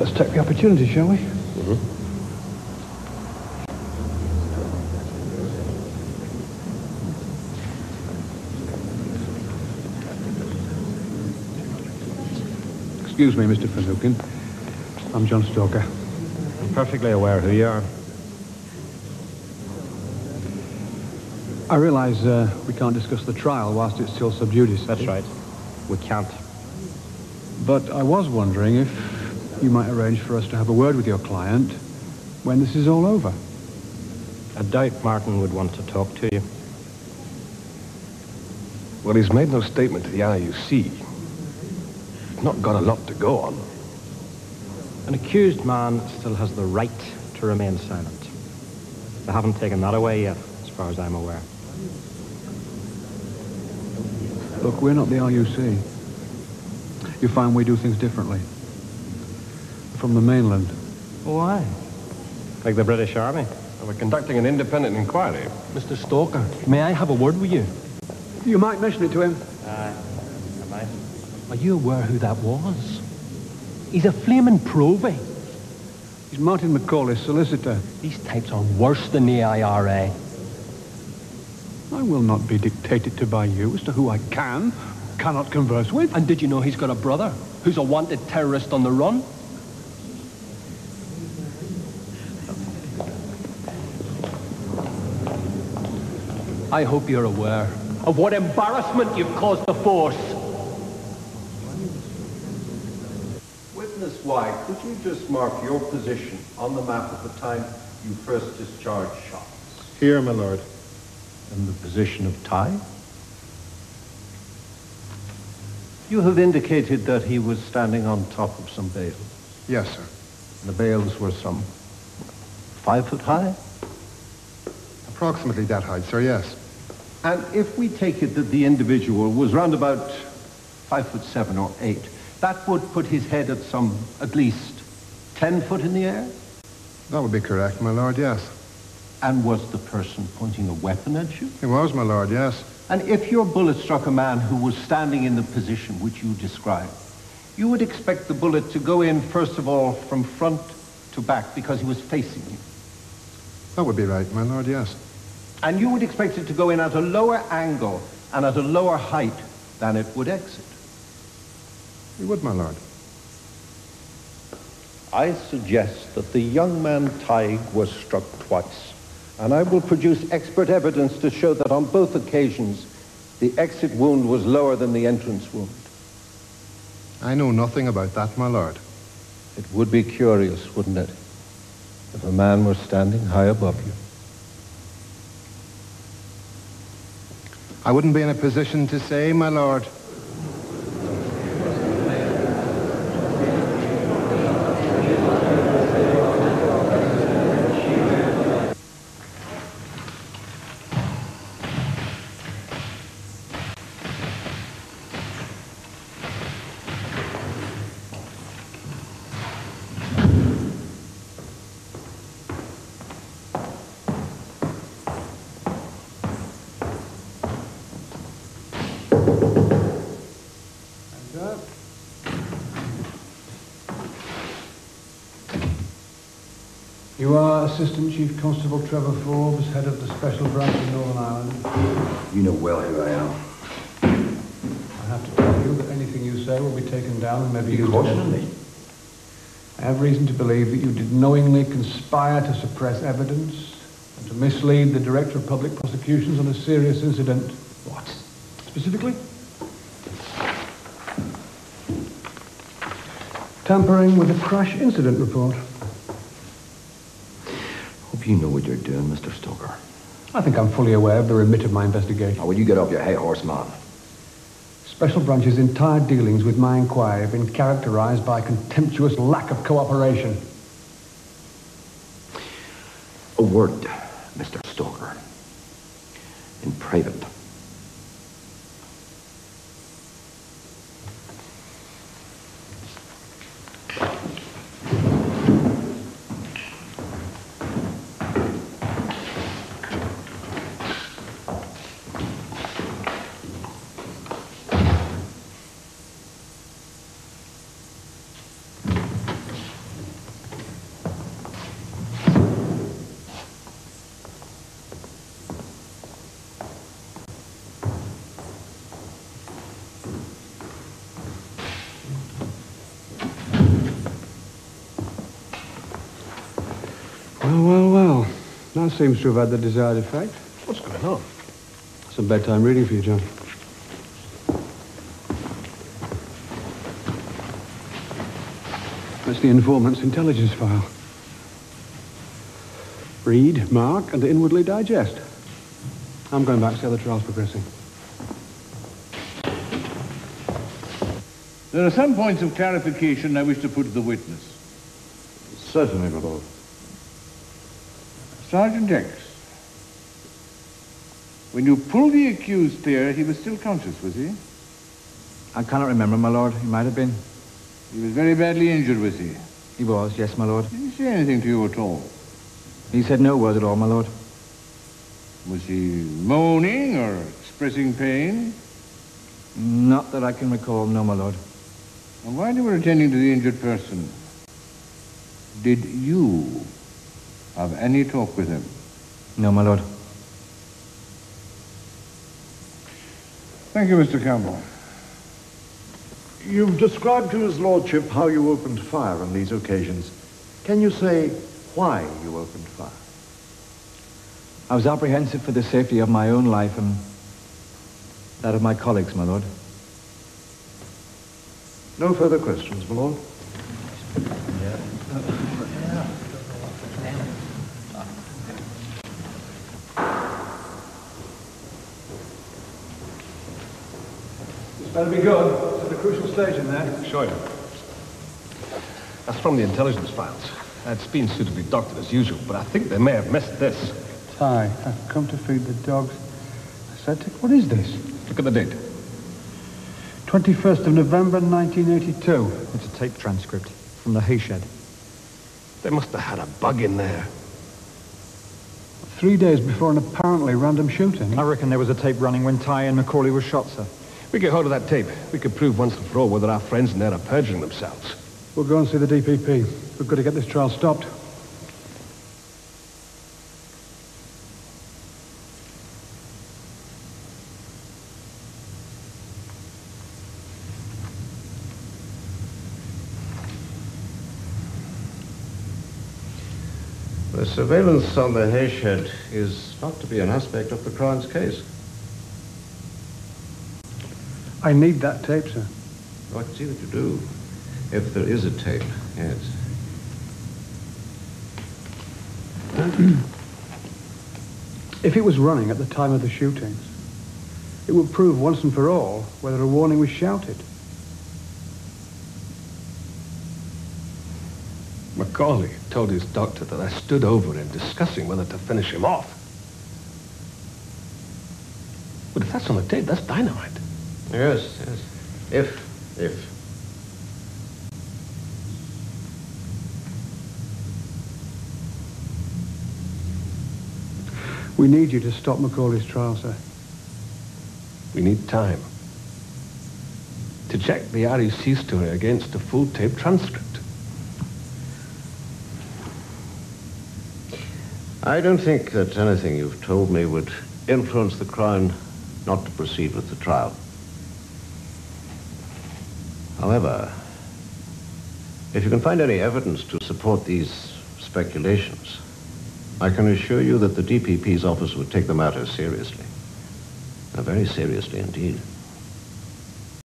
Let's take the opportunity, shall we? Excuse me, Mr. Finucane. I'm John Stalker. I'm perfectly aware who you are. I realize uh, we can't discuss the trial whilst it's still sub judice. That's right. We can't. But I was wondering if you might arrange for us to have a word with your client when this is all over. I doubt Martin would want to talk to you. Well, he's made no statement to the RUC. He's not got a lot to go on. An accused man still has the right to remain silent. They haven't taken that away yet, as far as I'm aware. Look, we're not the RUC. You find we do things differently. From the mainland. Why? Like the British Army? We're conducting an independent inquiry. Mr. Stalker, may I have a word with you? You might mention it to him. Aye. Am I? Are you aware who that was? He's a flaming provey. He's Martin McCauley's solicitor. These types are worse than the IRA. I will not be dictated to by you as to who I can, cannot converse with. And did you know he's got a brother who's a wanted terrorist on the run? I hope you're aware of what embarrassment you've caused the force. Witness White, could you just mark your position on the map at the time you first discharged shots? Here, my lord. And the position of Tighe? You have indicated that he was standing on top of some bales. Yes, sir. And The bales were some five foot high? Approximately that height, sir, yes. And if we take it that the individual was round about five foot seven or eight, that would put his head at some, at least, ten foot in the air? That would be correct, my lord, yes. And was the person pointing a weapon at you? He was, my lord, yes. And if your bullet struck a man who was standing in the position which you described, you would expect the bullet to go in, first of all, from front to back because he was facing you. That would be right, my lord, yes. And you would expect it to go in at a lower angle and at a lower height than it would exit. He would, my lord. I suggest that the young man Tighe was struck twice. And I will produce expert evidence to show that on both occasions, the exit wound was lower than the entrance wound. I know nothing about that, my lord. It would be curious, wouldn't it, if a man were standing high above you? I wouldn't be in a position to say, my lord. You are Assistant Chief Constable Trevor Forbes, head of the Special Branch of Northern Ireland. You know well who I am. I have to tell you that anything you say will be taken down and maybe You used against me. I have reason to believe that you did knowingly conspire to suppress evidence and to mislead the Director of Public Prosecutions on a serious incident. Specifically? Tampering with a crash incident report. Hope you know what you're doing, Mr. Stalker. I think I'm fully aware of the remit of my investigation. Now, will you get off your hay horse, man? Special Branch's entire dealings with my inquiry have been characterized by contemptuous lack of cooperation. A word, Mr. Stalker. In private. Well, well, well. That seems to have had the desired effect. What's going on? Some bedtime reading for you, John. That's the informant's intelligence file. Read, mark, and inwardly digest. I'm going back to see how the trial's progressing. There are some points of clarification I wish to put to the witness. Certainly, my lord. Sergeant X, when you pulled the accused there, he was still conscious, was he? I cannot remember, my lord. He might have been. He was very badly injured, was he? He was, yes, my lord. Did he say anything to you at all? He said no word at all, my lord. Was he moaning or expressing pain? Not that I can recall, no, my lord. And while you were attending to the injured person, did you have any talk with him? No, my lord. Thank you, Mr. Campbell. You've described to his lordship how you opened fire on these occasions. Can you say why you opened fire? I was apprehensive for the safety of my own life and that of my colleagues, my lord. No further questions, my lord. This better be good. It's at a crucial stage in there. Sure. That's from the intelligence files. It's been suitably doctored as usual, but I think they may have missed this. Tighe, I've come to feed the dogs. Septic, what is this? Look at the date. 21st of November, 1982. It's a tape transcript from the hay shed. They must have had a bug in there. Three days before an apparently random shooting. I reckon there was a tape running when Tighe and McCauley were shot, sir. We get hold of that tape. We could prove once and for all whether our friends in there are perjuring themselves. We'll go and see the DPP. We've got to get this trial stopped. The surveillance on the hayshed is not to be an aspect of the crime's case. I need that tape, sir. I can see that you do. If there is a tape, yes. If it was running at the time of the shootings, it would prove once and for all whether a warning was shouted. McCauley told his doctor that I stood over him discussing whether to finish him off. But if that's on the tape, that's dynamite. Yes, yes. If, if. We need you to stop McCauley's trial, sir. We need time to check the RUC story against a full tape transcript. I don't think that anything you've told me would influence the Crown not to proceed with the trial. However, if you can find any evidence to support these speculations, I can assure you that the DPP's office would take the matter seriously. Uh, very seriously indeed.